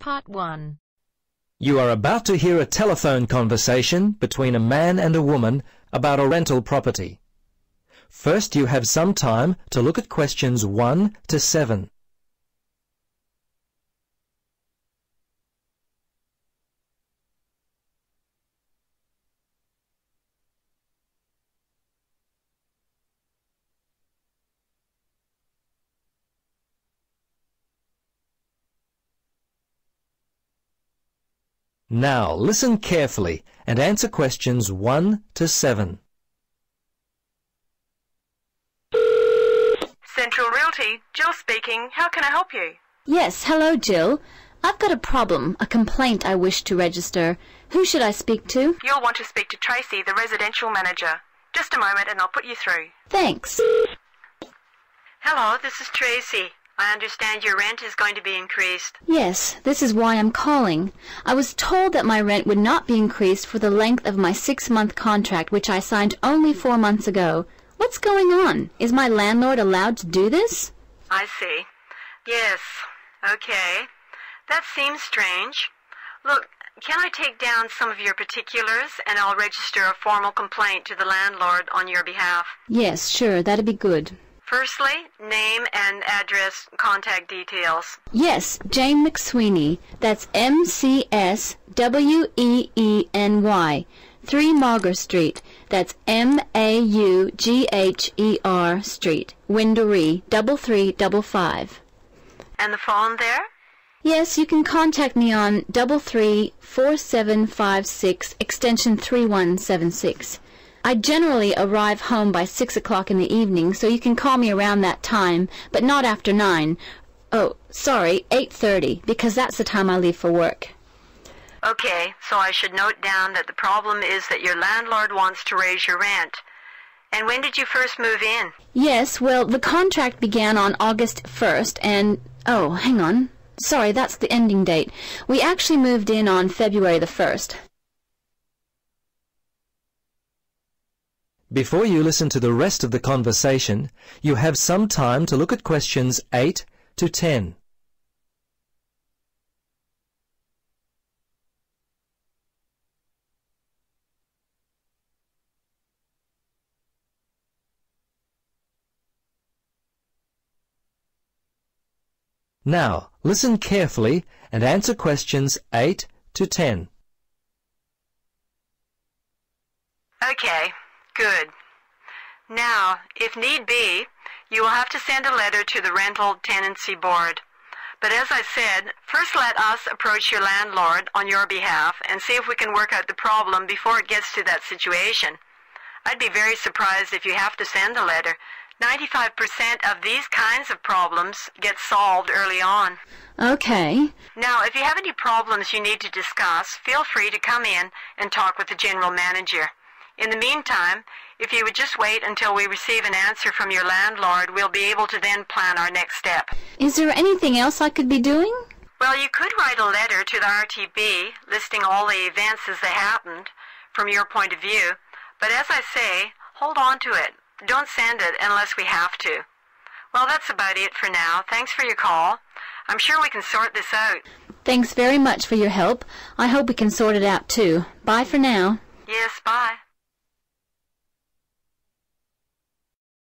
Part 1 You are about to hear a telephone conversation between a man and a woman about a rental property. First, you have some time to look at questions 1 to 7. Now, listen carefully and answer questions 1 to 7. Central Realty, Jill speaking. How can I help you? Yes, hello, Jill. I've got a problem, a complaint I wish to register. Who should I speak to? You'll want to speak to Tracy, the residential manager. Just a moment and I'll put you through. Thanks. Hello, this is Tracy. I understand your rent is going to be increased. Yes, this is why I'm calling. I was told that my rent would not be increased for the length of my six-month contract, which I signed only four months ago. What's going on? Is my landlord allowed to do this? I see. Yes. Okay. That seems strange. Look, can I take down some of your particulars and I'll register a formal complaint to the landlord on your behalf? Yes, sure, that'd be good. Firstly, name and address, contact details. Yes, Jane McSweeny. That's M-C-S-W-E-E-N-Y. 3 Maugher Street. That's M-A-U-G-H-E-R Street. Windaree, double three double five. And the phone there? Yes, you can contact me on double three four seven five six extension three one seven six. I generally arrive home by six o'clock in the evening, so you can call me around that time, but not after nine. Oh, sorry, eight thirty, because that's the time I leave for work. Okay, so I should note down that the problem is that your landlord wants to raise your rent. And when did you first move in? Yes, well, the contract began on August first, and oh, hang on. Sorry, that's the ending date. We actually moved in on February the first. Before you listen to the rest of the conversation, you have some time to look at questions 8 to 10. Now, listen carefully and answer questions 8 to 10. Okay, good. Now, if need be, you will have to send a letter to the Rental Tenancy Board. But as I said, first let us approach your landlord on your behalf and see if we can work out the problem before it gets to that situation. I'd be very surprised if you have to send a letter. 95% of these kinds of problems get solved early on. Okay. Now, if you have any problems you need to discuss, feel free to come in and talk with the general manager. In the meantime, if you would just wait until we receive an answer from your landlord, we'll be able to then plan our next step. Is there anything else I could be doing? Well, you could write a letter to the RTB listing all the events as they happened from your point of view. But as I say, hold on to it. Don't send it unless we have to. Well, that's about it for now. Thanks for your call. I'm sure we can sort this out. Thanks very much for your help. I hope we can sort it out too. Bye for now. Yes, bye.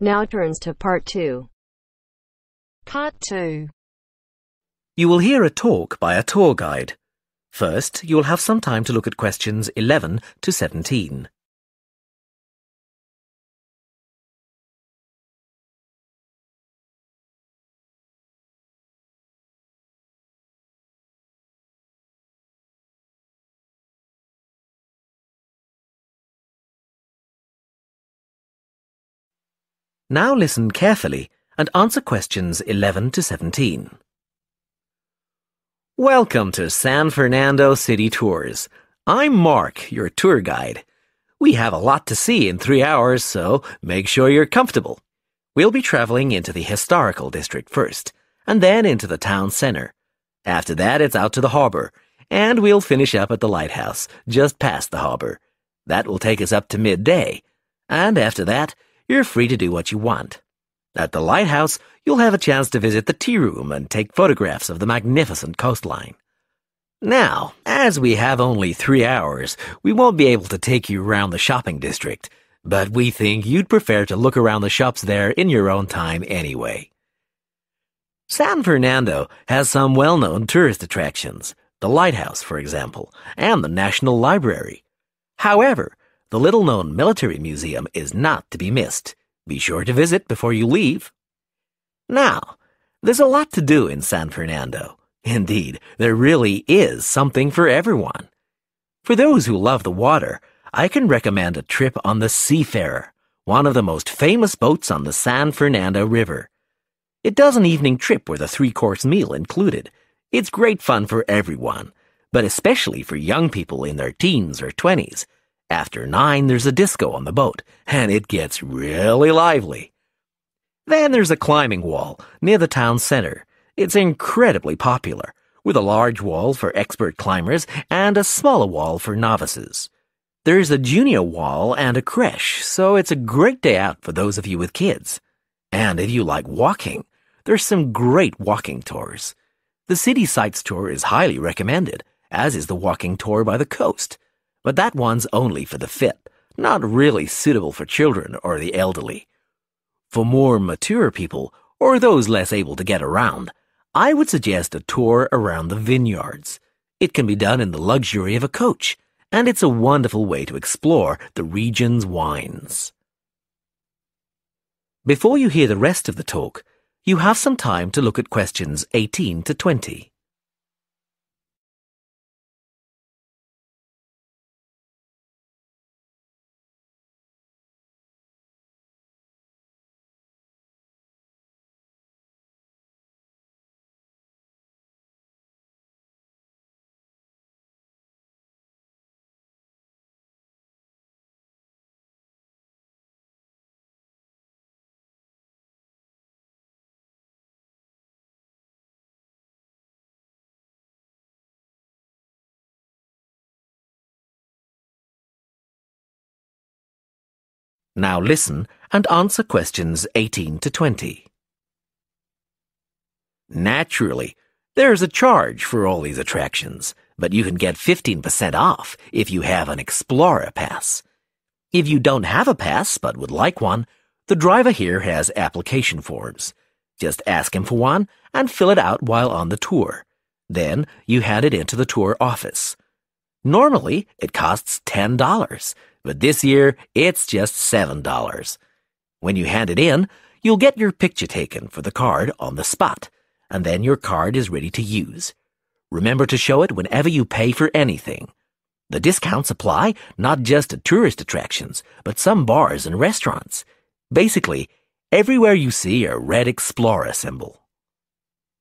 Now turns to part 2. Part 2 You will hear a talk by a tour guide. First, you will have some time to look at questions 11 to 17. Now listen carefully and answer questions 11 to 17. Welcome to San Fernando City Tours. I'm Mark, your tour guide. We have a lot to see in three hours, so make sure you're comfortable. We'll be traveling into the historical district first, and then into the town center. After that, it's out to the harbor, and we'll finish up at the lighthouse, just past the harbor. That will take us up to midday, and after that, you're free to do what you want. At the lighthouse, you'll have a chance to visit the tea room and take photographs of the magnificent coastline. Now, as we have only three hours, we won't be able to take you around the shopping district, but we think you'd prefer to look around the shops there in your own time anyway. San Fernando has some well-known tourist attractions, the lighthouse, for example, and the National Library. However, the little-known military museum is not to be missed. Be sure to visit before you leave. Now, there's a lot to do in San Fernando. Indeed, there really is something for everyone. For those who love the water, I can recommend a trip on the Seafarer, one of the most famous boats on the San Fernando River. It does an evening trip with a three-course meal included. It's great fun for everyone, but especially for young people in their teens or 20s. After nine, there's a disco on the boat, and it gets really lively. Then there's a climbing wall near the town center. It's incredibly popular, with a large wall for expert climbers and a smaller wall for novices. There's a junior wall and a creche, so it's a great day out for those of you with kids. And if you like walking, there's some great walking tours. The City Sights tour is highly recommended, as is the walking tour by the coast but that one's only for the fit, not really suitable for children or the elderly. For more mature people, or those less able to get around, I would suggest a tour around the vineyards. It can be done in the luxury of a coach, and it's a wonderful way to explore the region's wines. Before you hear the rest of the talk, you have some time to look at questions 18 to 20. Now listen and answer questions 18 to 20. Naturally, there's a charge for all these attractions, but you can get 15% off if you have an Explorer Pass. If you don't have a pass but would like one, the driver here has application forms. Just ask him for one and fill it out while on the tour. Then you hand it into the tour office. Normally, it costs $10, but this year it's just $7. When you hand it in, you'll get your picture taken for the card on the spot, and then your card is ready to use. Remember to show it whenever you pay for anything. The discounts apply not just to tourist attractions, but some bars and restaurants. Basically, everywhere you see a red Explorer symbol.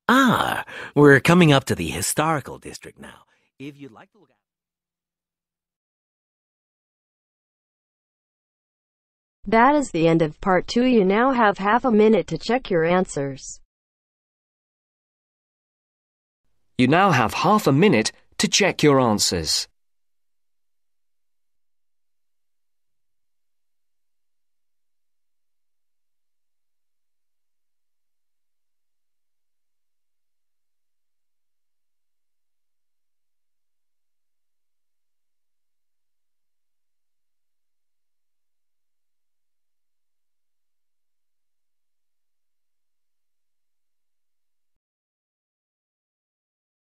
Ah, we're coming up to the historical district now. If you'd like to look at That is the end of part 2. You now have half a minute to check your answers. You now have half a minute to check your answers.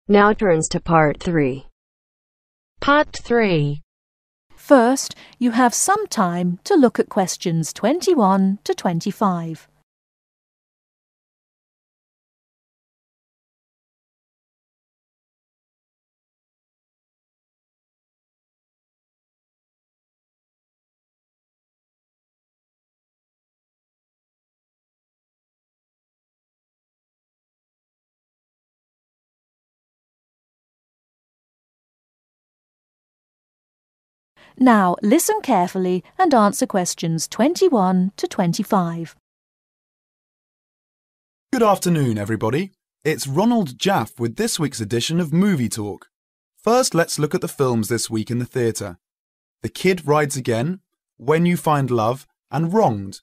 Now turns to part 3. Part 3. First, you have some time to look at questions 21 to 25. Now listen carefully and answer questions 21 to 25. Good afternoon, everybody. It's Ronald Jaff with this week's edition of Movie Talk. First, let's look at the films this week in the theatre The Kid Rides Again, When You Find Love, and Wronged.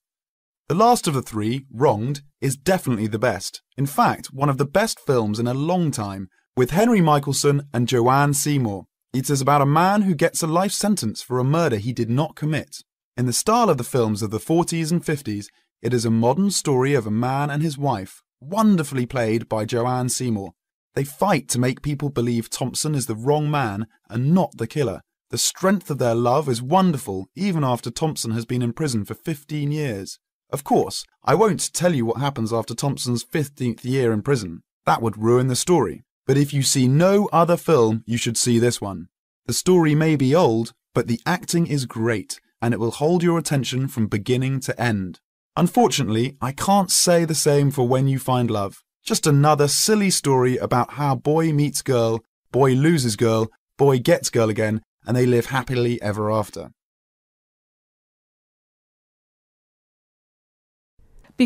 The last of the three, Wronged, is definitely the best. In fact, one of the best films in a long time, with Henry Michelson and Joanne Seymour. It is about a man who gets a life sentence for a murder he did not commit. In the style of the films of the 40s and 50s, it is a modern story of a man and his wife, wonderfully played by Joanne Seymour. They fight to make people believe Thompson is the wrong man and not the killer. The strength of their love is wonderful even after Thompson has been in prison for 15 years. Of course, I won't tell you what happens after Thompson's 15th year in prison. That would ruin the story. But if you see no other film, you should see this one. The story may be old, but the acting is great, and it will hold your attention from beginning to end. Unfortunately, I can't say the same for When You Find Love. Just another silly story about how boy meets girl, boy loses girl, boy gets girl again, and they live happily ever after.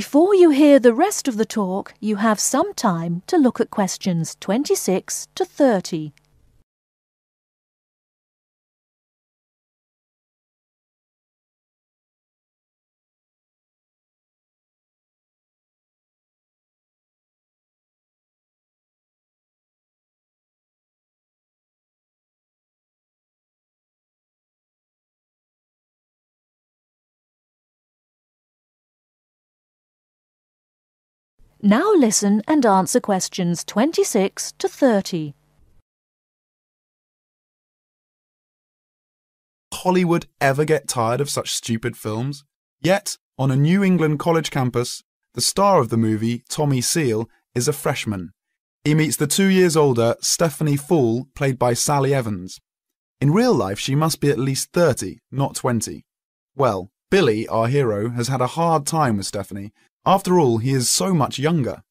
Before you hear the rest of the talk, you have some time to look at questions 26 to 30. Now listen and answer questions 26 to 30. Hollywood ever get tired of such stupid films? Yet, on a New England college campus, the star of the movie, Tommy Seal, is a freshman. He meets the two years older Stephanie Fall, played by Sally Evans. In real life, she must be at least 30, not 20. Well, Billy, our hero, has had a hard time with Stephanie after all, he is so much younger.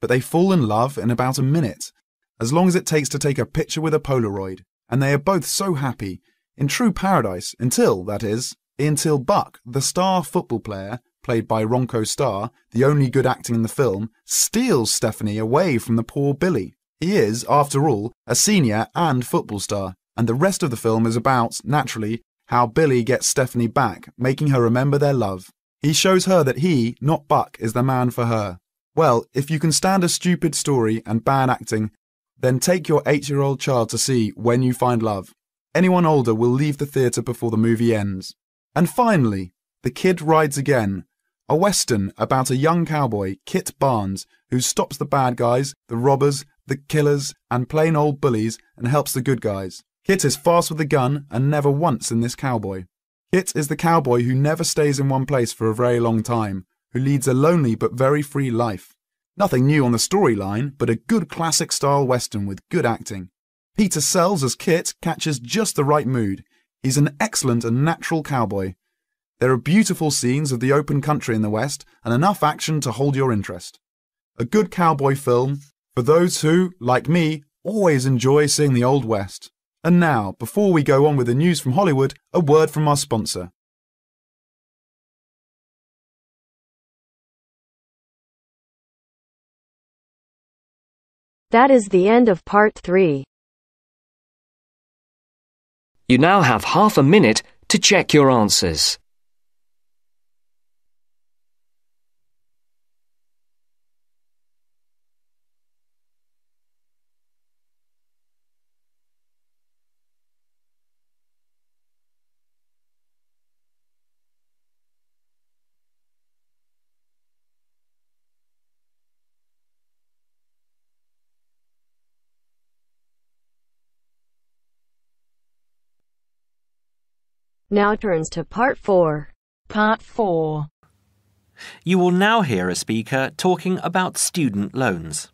But they fall in love in about a minute, as long as it takes to take a picture with a Polaroid, and they are both so happy, in true paradise, until, that is, until Buck, the star football player, played by Ronco Starr, the only good acting in the film, steals Stephanie away from the poor Billy. He is, after all, a senior and football star, and the rest of the film is about, naturally, how Billy gets Stephanie back, making her remember their love. He shows her that he, not Buck, is the man for her. Well, if you can stand a stupid story and bad acting, then take your eight year old child to see When You Find Love. Anyone older will leave the theatre before the movie ends. And finally, The Kid Rides Again, a western about a young cowboy, Kit Barnes, who stops the bad guys, the robbers, the killers, and plain old bullies and helps the good guys. Kit is fast with a gun and never once in this cowboy. Kit is the cowboy who never stays in one place for a very long time, who leads a lonely but very free life. Nothing new on the storyline, but a good classic style western with good acting. Peter Sells as Kit catches just the right mood. He's an excellent and natural cowboy. There are beautiful scenes of the open country in the West and enough action to hold your interest. A good cowboy film for those who, like me, always enjoy seeing the Old West. And now, before we go on with the news from Hollywood, a word from our sponsor. That is the end of part three. You now have half a minute to check your answers. Now turns to part four. Part 4. You will now hear a speaker talking about student loans.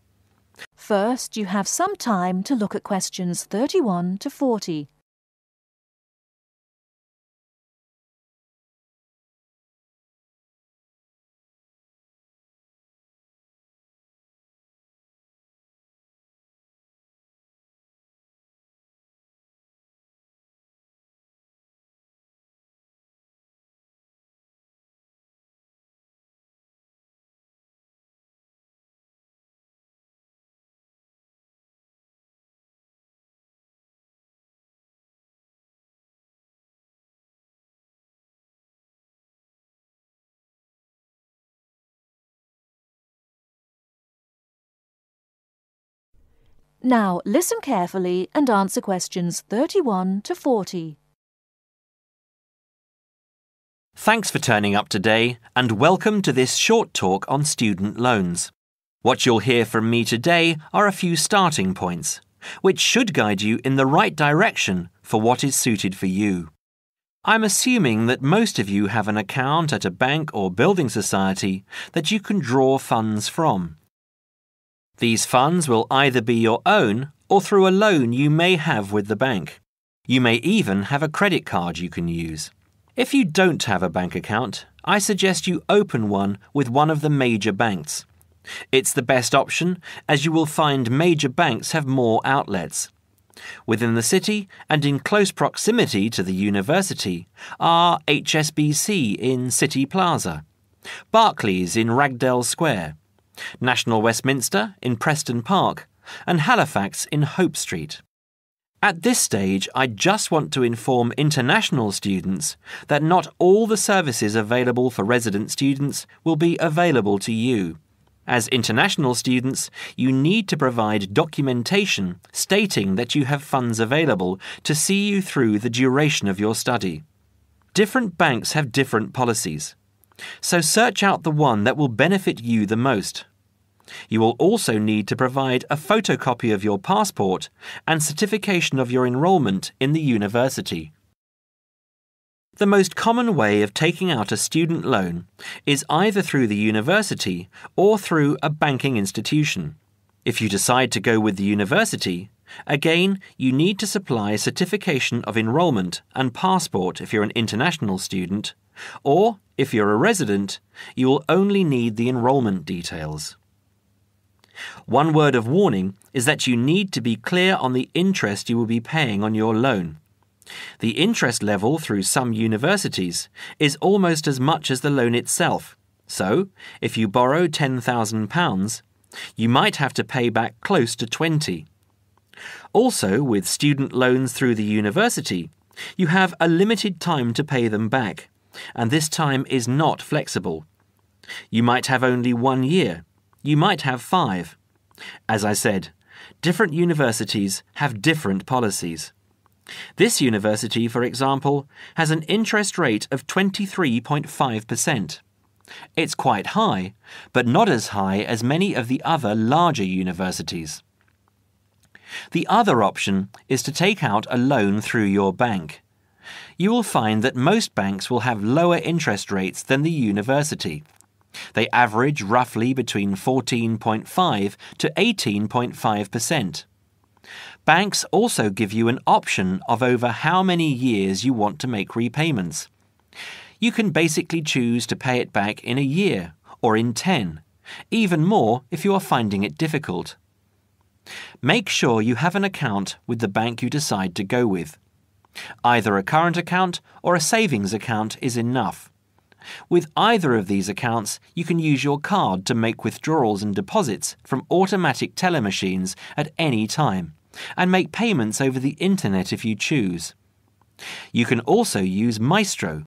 First, you have some time to look at questions 31 to 40. Now listen carefully and answer questions 31 to 40. Thanks for turning up today and welcome to this short talk on student loans. What you'll hear from me today are a few starting points, which should guide you in the right direction for what is suited for you. I'm assuming that most of you have an account at a bank or building society that you can draw funds from. These funds will either be your own or through a loan you may have with the bank. You may even have a credit card you can use. If you don't have a bank account, I suggest you open one with one of the major banks. It's the best option as you will find major banks have more outlets. Within the city and in close proximity to the university are HSBC in City Plaza, Barclays in Ragdale Square, National Westminster in Preston Park, and Halifax in Hope Street. At this stage, I just want to inform international students that not all the services available for resident students will be available to you. As international students, you need to provide documentation stating that you have funds available to see you through the duration of your study. Different banks have different policies, so search out the one that will benefit you the most. You will also need to provide a photocopy of your passport and certification of your enrolment in the university. The most common way of taking out a student loan is either through the university or through a banking institution. If you decide to go with the university, again, you need to supply a certification of enrolment and passport if you're an international student, or if you're a resident, you will only need the enrolment details. One word of warning is that you need to be clear on the interest you will be paying on your loan. The interest level through some universities is almost as much as the loan itself. So, if you borrow £10,000, you might have to pay back close to 20. Also, with student loans through the university, you have a limited time to pay them back, and this time is not flexible. You might have only one year, you might have five. As I said, different universities have different policies. This university, for example, has an interest rate of 23.5%. It's quite high, but not as high as many of the other larger universities. The other option is to take out a loan through your bank. You will find that most banks will have lower interest rates than the university. They average roughly between 14.5 to 18.5%. Banks also give you an option of over how many years you want to make repayments. You can basically choose to pay it back in a year or in 10, even more if you are finding it difficult. Make sure you have an account with the bank you decide to go with. Either a current account or a savings account is enough. With either of these accounts, you can use your card to make withdrawals and deposits from automatic teller machines at any time, and make payments over the internet if you choose. You can also use Maestro,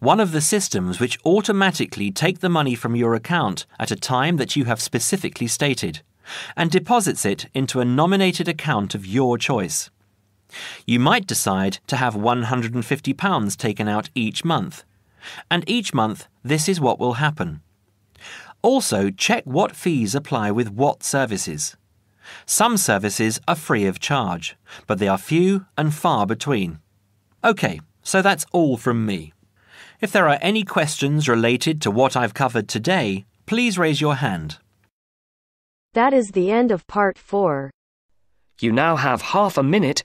one of the systems which automatically take the money from your account at a time that you have specifically stated, and deposits it into a nominated account of your choice. You might decide to have £150 taken out each month and each month this is what will happen. Also, check what fees apply with what services. Some services are free of charge, but they are few and far between. OK, so that's all from me. If there are any questions related to what I've covered today, please raise your hand. That is the end of part 4. You now have half a minute